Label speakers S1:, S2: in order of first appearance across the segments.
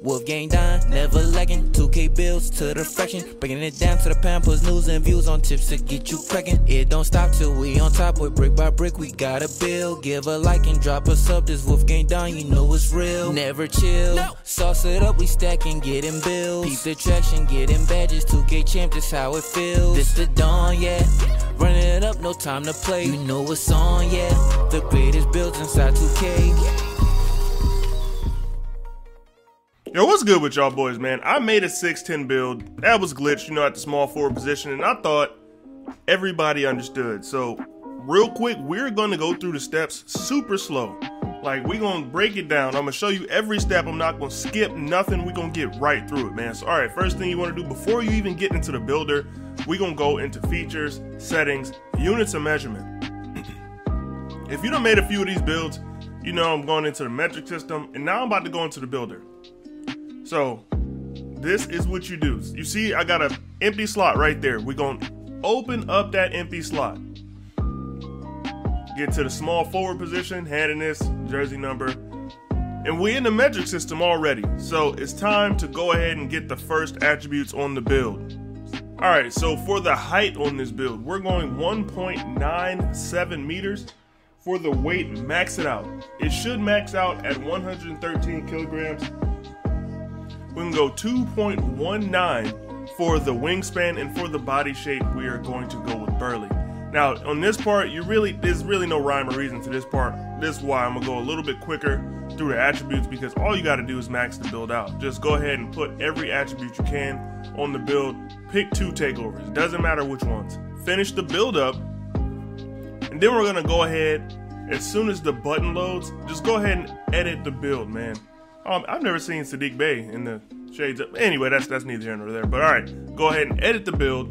S1: Wolfgang Dine, never lagging. 2K bills to the fraction. Breaking it down to the pound, puts news and views on tips to get you cracking. It don't stop till we on top with brick by brick. We got a bill. Give a like and drop a sub. This Wolf Wolfgang Dine, you know it's real. Never chill. No. Sauce it up, we stacking, getting bills. Peep the traction, getting badges. 2K champ, this how it feels. This the dawn, yeah. Running it up, no time to play. You know what's on, yeah. The greatest builds inside 2K.
S2: Yo, what's good with y'all boys, man? I made a 610 build. That was glitched, you know, at the small forward position, and I thought everybody understood. So, real quick, we're gonna go through the steps super slow. Like, we gonna break it down. I'm gonna show you every step. I'm not gonna skip nothing. we gonna get right through it, man. So, alright, first thing you wanna do before you even get into the builder, we gonna go into features, settings, units of measurement. if you done made a few of these builds, you know I'm going into the metric system, and now I'm about to go into the builder. So this is what you do. You see, I got an empty slot right there. We're going to open up that empty slot. Get to the small forward position, hand in this jersey number. And we're in the metric system already. So it's time to go ahead and get the first attributes on the build. All right, so for the height on this build, we're going 1.97 meters. For the weight, max it out. It should max out at 113 kilograms we can go 2.19 for the wingspan and for the body shape we are going to go with Burly. Now on this part, you really there's really no rhyme or reason to this part. This is why I'm gonna go a little bit quicker through the attributes because all you gotta do is max the build out. Just go ahead and put every attribute you can on the build. Pick two takeovers, doesn't matter which ones. Finish the build up, and then we're gonna go ahead as soon as the button loads, just go ahead and edit the build, man. Um, I've never seen Saddiq Bey in the shades up. Anyway, that's that's neither here nor there. But all right, go ahead and edit the build,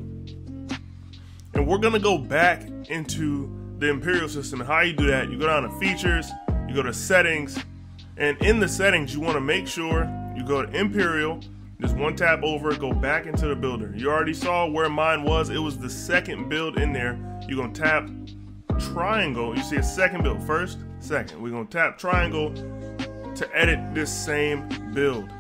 S2: and we're gonna go back into the Imperial system. And how you do that? You go down to features, you go to settings, and in the settings, you want to make sure you go to Imperial. Just one tap over, go back into the builder. You already saw where mine was. It was the second build in there. You're gonna tap triangle. You see a second build, first, second. We're gonna tap triangle to edit this same build.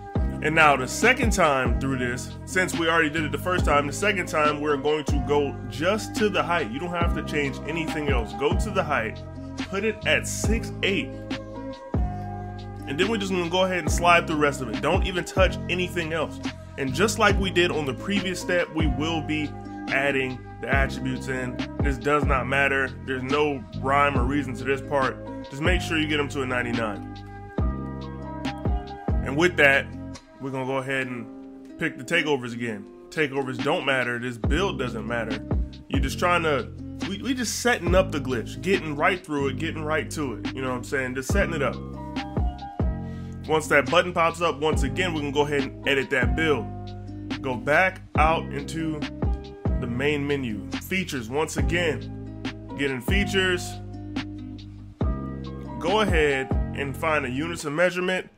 S2: And now the second time through this, since we already did it the first time, the second time we're going to go just to the height. You don't have to change anything else. Go to the height, put it at six eight, And then we're just gonna go ahead and slide through the rest of it. Don't even touch anything else. And just like we did on the previous step, we will be adding the attributes in. This does not matter. There's no rhyme or reason to this part. Just make sure you get them to a 99. With that, we're gonna go ahead and pick the takeovers again. Takeovers don't matter. This build doesn't matter. You're just trying to. We, we just setting up the glitch, getting right through it, getting right to it. You know what I'm saying? Just setting it up. Once that button pops up, once again, we can go ahead and edit that build. Go back out into the main menu. Features, once again. Get in features. Go ahead and find a units of measurement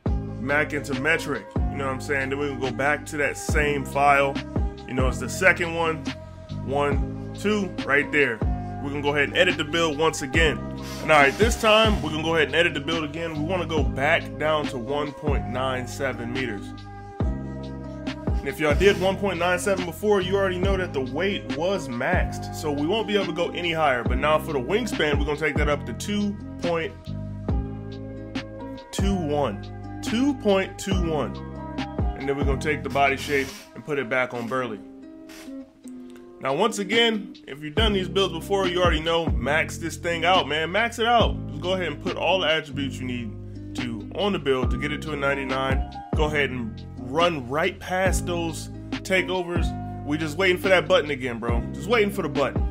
S2: back into metric. You know what I'm saying? Then we can go back to that same file. You know, it's the second one, one, two, right there. We're gonna go ahead and edit the build once again. And all right, this time we're gonna go ahead and edit the build again. We want to go back down to 1.97 meters. And if y'all did 1.97 before, you already know that the weight was maxed. So we won't be able to go any higher. But now for the wingspan, we're to take that up to 2.21. 2.21. And then we're to take the body shape and put it back on Burly. Now, once again, if you've done these builds before, you already know, max this thing out, man. Max it out. Just go ahead and put all the attributes you need to on the build to get it to a 99. Go ahead and run right past those takeovers. We just waiting for that button again, bro. Just waiting for the button.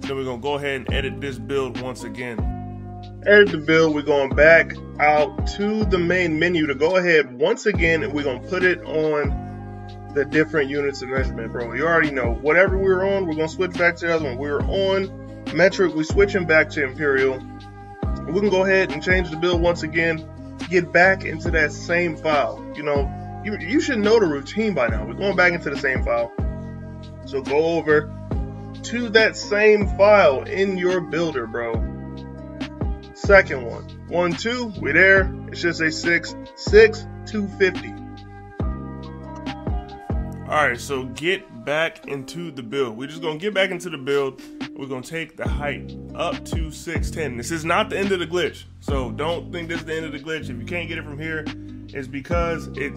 S2: Then we're gonna go ahead and edit this build once again edit the build. We're going back out to the main menu to go ahead once again. And we're going to put it on the different units of measurement, bro. You already know. Whatever we are on, we're going to switch back to the other one. We are on metric. We're switching back to imperial. We can go ahead and change the build once again. Get back into that same file. You know, you, you should know the routine by now. We're going back into the same file. So go over to that same file in your builder, bro Second one, one, two, we there. It should say six, six,
S3: 250.
S2: All right, so get back into the build. We're just gonna get back into the build. We're gonna take the height up to 610. This is not the end of the glitch, so don't think this is the end of the glitch. If you can't get it from here, it's because it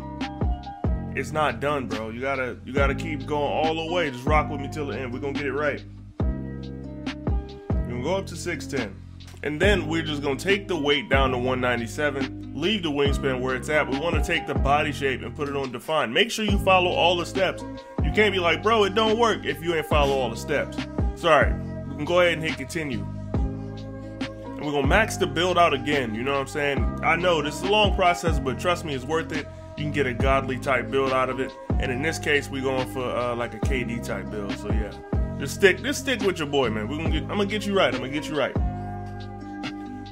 S2: it's not done, bro. You gotta you gotta keep going all the way. Just rock with me till the end. We're gonna get it right. We're gonna go up to 610. And then we're just gonna take the weight down to 197, leave the wingspan where it's at. We wanna take the body shape and put it on define. Make sure you follow all the steps. You can't be like, bro, it don't work if you ain't follow all the steps. Sorry, we can go ahead and hit continue. And we're gonna max the build out again, you know what I'm saying? I know this is a long process, but trust me, it's worth it. You can get a godly type build out of it. And in this case, we're going for uh, like a KD type build. So yeah, just stick, just stick with your boy, man. We're gonna get, I'm gonna get you right. I'm gonna get you right.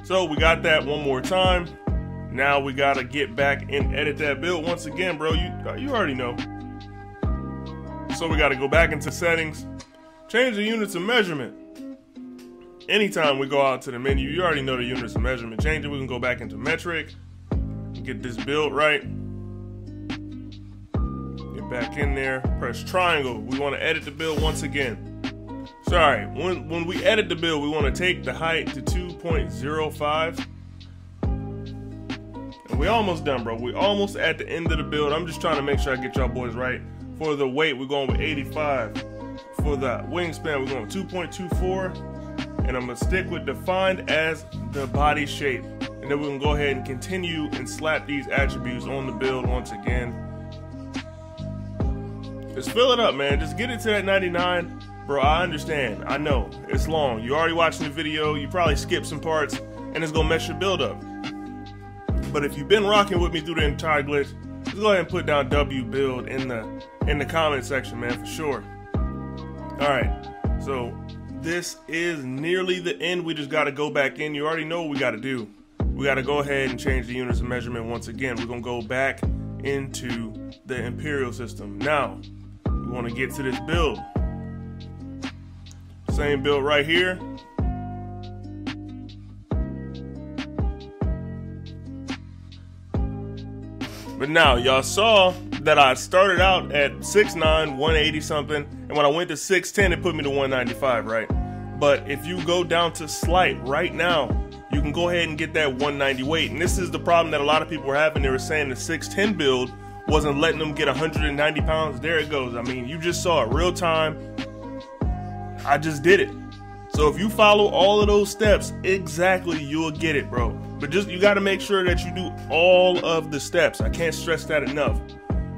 S2: So we got that one more time. Now we gotta get back and edit that build once again, bro. You you already know. So we gotta go back into settings, change the units of measurement. Anytime we go out to the menu, you already know the units of measurement. Change it. We can go back into metric, get this build right. Get back in there. Press triangle. We want to edit the build once again. Sorry, when, when we edit the build, we want to take the height to 2.05. And we almost done, bro. We almost at the end of the build. I'm just trying to make sure I get y'all boys right. For the weight, we're going with 85. For the wingspan, we're going 2.24. And I'm to stick with defined as the body shape. And then we can go ahead and continue and slap these attributes on the build once again. Just fill it up, man. Just get it to that 99. Bro, I understand. I know. It's long. You already watching the video. You probably skipped some parts, and it's gonna mess your build up. But if you've been rocking with me through the entire glitch, just go ahead and put down W build in the in the comment section, man, for sure. Alright, so this is nearly the end. We just gotta go back in. You already know what we gotta do. We gotta go ahead and change the units of measurement once again. We're gonna go back into the Imperial system. Now, we wanna get to this build. Same build right here. But now, y'all saw that I started out at 6'9", 180 something, and when I went to 6'10", it put me to 195, right? But if you go down to slight right now, you can go ahead and get that 190 weight. And this is the problem that a lot of people were having. They were saying the 610 build wasn't letting them get 190 pounds. There it goes. I mean, you just saw it real time. I just did it. So if you follow all of those steps exactly, you'll get it, bro. But just you got to make sure that you do all of the steps. I can't stress that enough.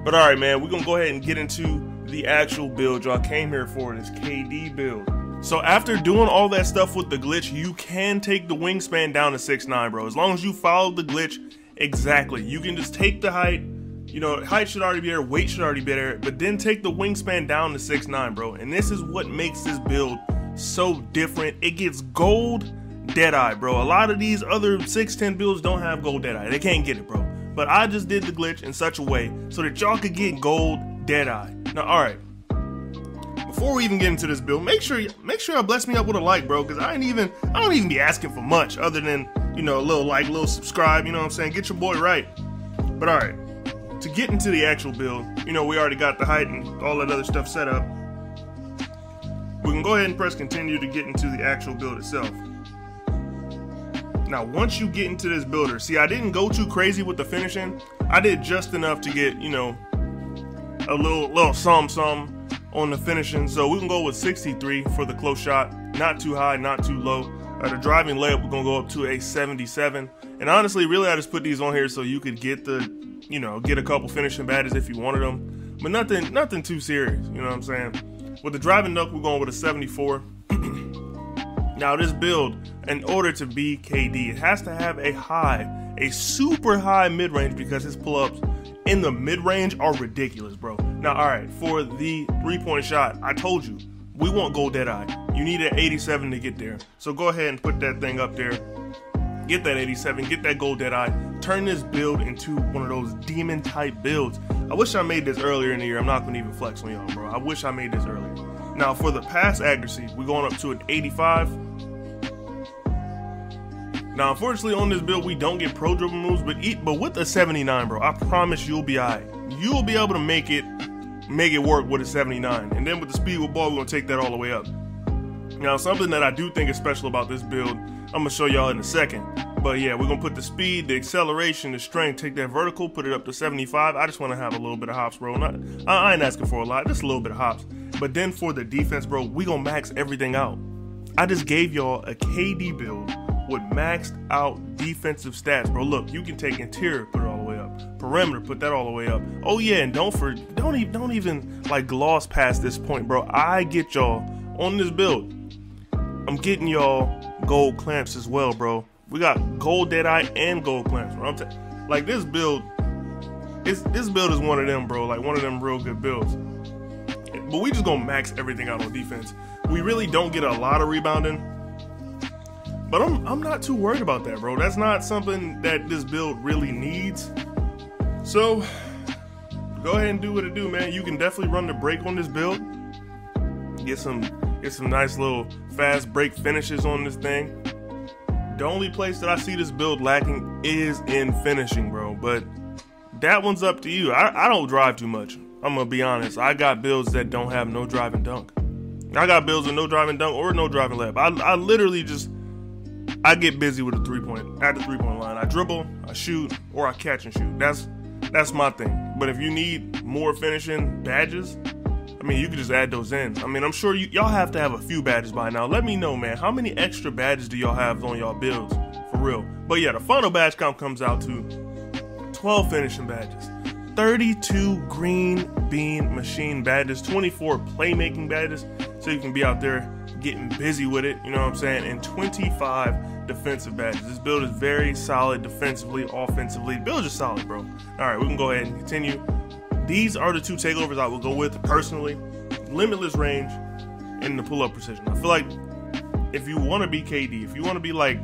S2: But all right, man, we're gonna go ahead and get into the actual build y'all came here for. This KD build. So after doing all that stuff with the glitch, you can take the wingspan down to 6'9", bro. As long as you follow the glitch exactly. You can just take the height, you know, height should already be there, weight should already be there, but then take the wingspan down to 6'9", bro. And this is what makes this build so different. It gets gold Deadeye, bro. A lot of these other 610 builds don't have gold Deadeye. They can't get it, bro. But I just did the glitch in such a way so that y'all could get gold Deadeye. Now, alright. Before we even get into this build, make sure make sure y'all bless me up with a like, bro, because I ain't even I don't even be asking for much other than, you know, a little like, a little subscribe, you know what I'm saying? Get your boy right. But alright. To get into the actual build, you know, we already got the height and all that other stuff set up. We can go ahead and press continue to get into the actual build itself. Now, once you get into this builder, see, I didn't go too crazy with the finishing. I did just enough to get, you know, a little, little some, some on the finishing. So we can go with 63 for the close shot. Not too high, not too low. Uh, the driving layup, we're gonna go up to a 77. And honestly, really, I just put these on here so you could get the, you know, get a couple finishing badges if you wanted them. But nothing, nothing too serious. You know what I'm saying? With the driving dunk, we're going with a 74. Now, this build, in order to be KD, it has to have a high, a super high mid range because his pull ups in the mid range are ridiculous, bro. Now, all right, for the three point shot, I told you, we want gold Deadeye. You need an 87 to get there. So go ahead and put that thing up there. Get that 87, get that gold Deadeye. Turn this build into one of those demon type builds. I wish I made this earlier in the year. I'm not gonna even flex on y'all, bro. I wish I made this earlier. Now, for the pass accuracy, we're going up to an 85. Now, unfortunately, on this build, we don't get pro dribble moves, but eat, but with a 79, bro, I promise you'll be alright. You'll be able to make it make it work with a 79. And then with the speed with ball, we're gonna take that all the way up. Now, something that I do think is special about this build, I'm gonna show y'all in a second. But yeah, we're gonna put the speed, the acceleration, the strength, take that vertical, put it up to 75. I just wanna have a little bit of hops, bro. Not, I ain't asking for a lot, just a little bit of hops. But then for the defense, bro, we gonna max everything out. I just gave y'all a KD build with maxed out defensive stats, bro. Look, you can take interior, put it all the way up. Perimeter, put that all the way up. Oh yeah, and don't for don't even don't even like gloss past this point, bro. I get y'all on this build. I'm getting y'all gold clamps as well, bro. We got gold Deadeye and gold clamps. Bro. I'm t- like this build. It's, this build is one of them, bro. Like one of them real good builds. But we just gonna max everything out on defense. We really don't get a lot of rebounding. But I'm I'm not too worried about that, bro. That's not something that this build really needs. So go ahead and do what it do, man. You can definitely run the break on this build. Get some get some nice little fast break finishes on this thing. The only place that I see this build lacking is in finishing, bro. But that one's up to you. I, I don't drive too much. I'm gonna be honest. I got builds that don't have no driving dunk. I got builds with no driving dunk or no driving lab. I, I literally just I get busy with a three point at the three point line. I dribble, I shoot, or I catch and shoot. That's that's my thing. But if you need more finishing badges, I mean, you could just add those in. I mean, I'm sure y'all have to have a few badges by now. Let me know, man. How many extra badges do y'all have on y'all builds? For real. But yeah, the final badge count comes out to 12 finishing badges, 32 green bean machine badges, 24 playmaking badges, so you can be out there getting busy with it, you know what I'm saying? And 25 defensive badges. This build is very solid defensively, offensively. build is solid, bro. All right, we can go ahead and continue. These are the two takeovers I will go with personally. Limitless range and the pull-up precision. I feel like if you want to be KD, if you want to be like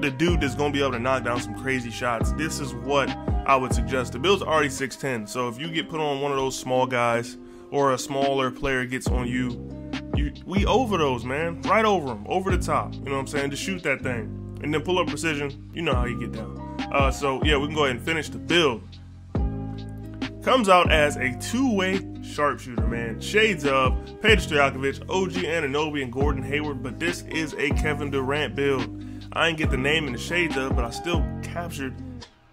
S2: the dude that's going to be able to knock down some crazy shots, this is what I would suggest. The build's already 6'10, so if you get put on one of those small guys or a smaller player gets on you, you we over those, man. Right over them, over the top. You know what I'm saying? Just shoot that thing. And then pull up precision. You know how you get down. Uh, so, yeah, we can go ahead and finish the build. Comes out as a two-way sharpshooter, man. Shades of Peja Stojakovic, OG Anunoby, and Gordon Hayward, but this is a Kevin Durant build. I didn't get the name and the shades of, but I still captured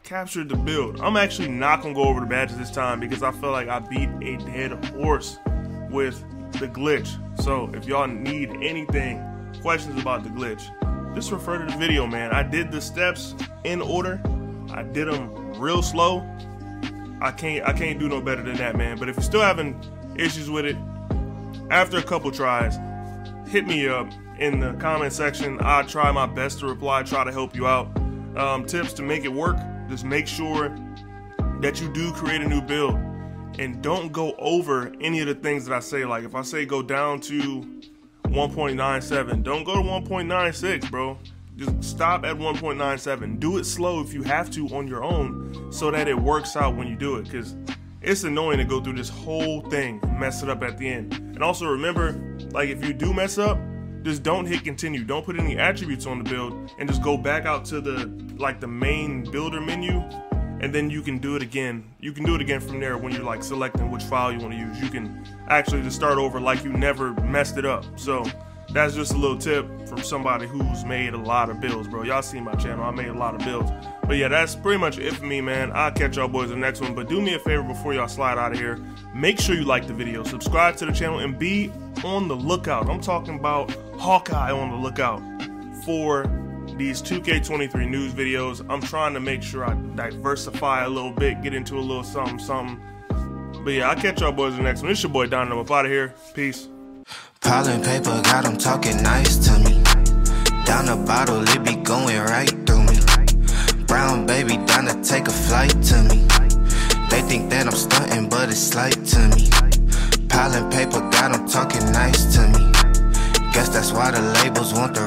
S2: captured the build. I'm actually not gonna go over the badges this time because I feel like I beat a dead horse with the glitch. So if y'all need anything, questions about the glitch, just refer to the video, man. I did the steps in order. I did them real slow. I can't I can't do no better than that, man. But if you're still having issues with it, after a couple tries, hit me up in the comment section. I try my best to reply, try to help you out. Um, tips to make it work: just make sure that you do create a new build and don't go over any of the things that I say. Like if I say go down to 1.97, don't go to 1.96, bro. Just stop at 1.97. Do it slow if you have to on your own so that it works out when you do it. Because it's annoying to go through this whole thing, mess it up at the end. And also remember, like if you do mess up, just don't hit continue. Don't put any attributes on the build and just go back out to the like the main builder menu and then you can do it again. You can do it again from there when you're like selecting which file you want to use. You can actually just start over like you never messed it up. So that's just a little tip from somebody who's made a lot of bills, bro. Y'all see my channel, I made a lot of bills. But yeah, that's pretty much it for me, man. I'll catch y'all boys in the next one. But do me a favor before y'all slide out of here. Make sure you like the video, subscribe to the channel, and be on the lookout. I'm talking about Hawkeye on the lookout for these 2K23 news videos. I'm trying to make sure I diversify a little bit, get into a little something, something. But yeah, I'll catch y'all boys in the next one. It's your boy Don. I'm up out of here. Peace.
S3: Piling paper, got them talking nice to me. Down the bottle, it be going right through me. Brown baby, down to take a flight to me. They think that I'm stunting, but it's slight to me. Piling paper, got them talking nice to me. Guess that's why the labels want the